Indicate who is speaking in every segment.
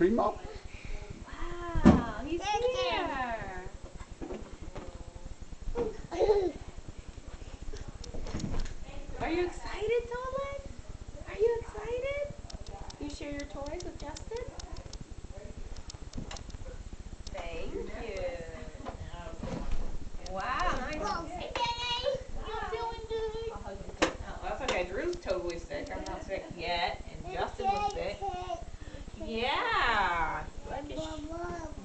Speaker 1: bring mom?
Speaker 2: Wow, he's here. Are you excited, Tollan? Are you excited? You share your toys with Justin? Thank you. Wow, nice. Oh, oh that's okay. Drew's totally sick. I'm not sick yet, and Justin was sick. Yeah.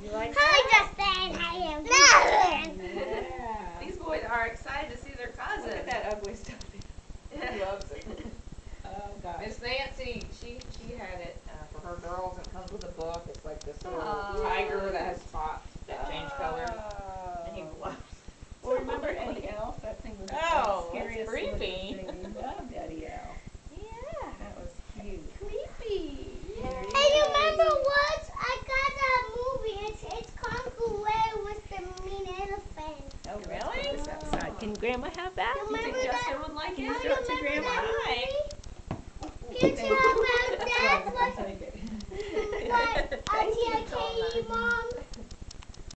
Speaker 2: You like
Speaker 3: Hi,
Speaker 2: that?
Speaker 3: Justin. Hi, Justin.
Speaker 2: Yeah. These boys are excited to see their cousin.
Speaker 4: Look at that ugly stuff. He loves it.
Speaker 2: Oh gosh. Miss Nancy, she she had it uh, for her girls. It comes with a book. It's like this little
Speaker 4: Aw. Oh,
Speaker 2: Really?
Speaker 4: outside. Can Grandma have that?
Speaker 3: You
Speaker 2: You think Justin would like it?
Speaker 4: throw it to Grandma?
Speaker 3: that movie? Can you tell about that? What? But Auntie, I can't eat, Mom.